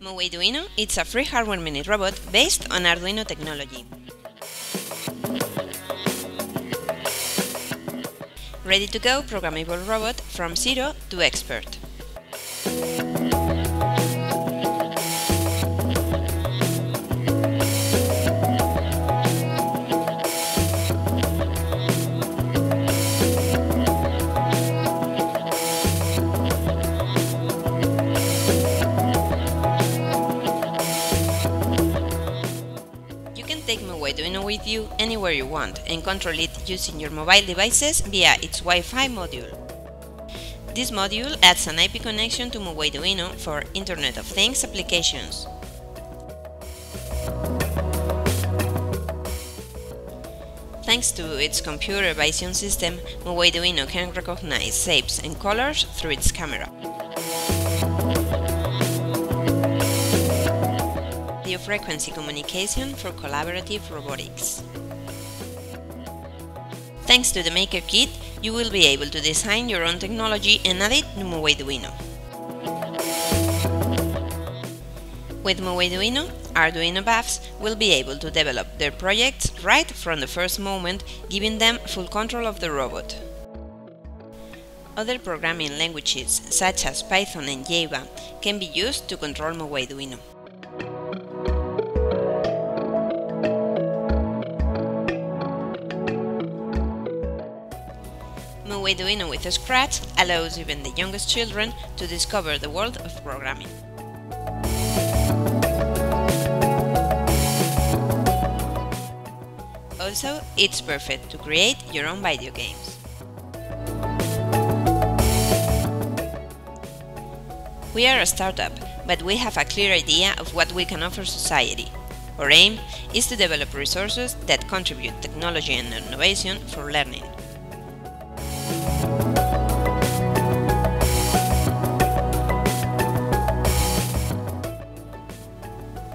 mOwayduino is a free hardware mini robot based on Arduino technology. Ready to go programmable robot from zero to expert. mOwayduino with you anywhere you want and control it using your mobile devices via its Wi-Fi module. This module adds an IP connection to mOwayduino for Internet of Things applications. Thanks to its computer vision system, mOwayduino can recognize shapes and colors through its camera. Frequency communication for collaborative robotics. Thanks to the Maker Kit, you will be able to design your own technology and add it to mOwayduino. With mOwayduino, Arduino buffs will be able to develop their projects right from the first moment, giving them full control of the robot. Other programming languages, such as Python and Java, can be used to control mOwayduino. mOwayduino with Scratch allows even the youngest children to discover the world of programming. Also, it's perfect to create your own video games. We are a startup, but we have a clear idea of what we can offer society. Our aim is to develop resources that contribute technology and innovation for learning.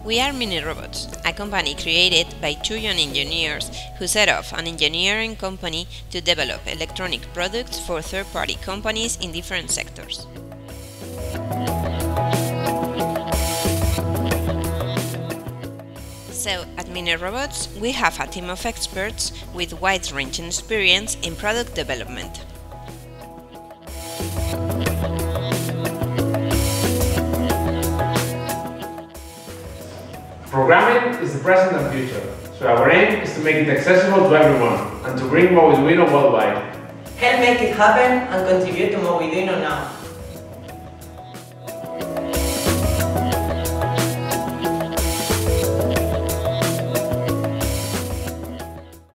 We are Mini Robots, a company created by two young engineers who set off an engineering company to develop electronic products for third-party companies in different sectors. So, at Mini Robots, we have a team of experts with wide-ranging experience in product development. Programming is the present and future, so our aim is to make it accessible to everyone and to bring mOwayduino worldwide. Help make it happen and contribute to mOwayduino now.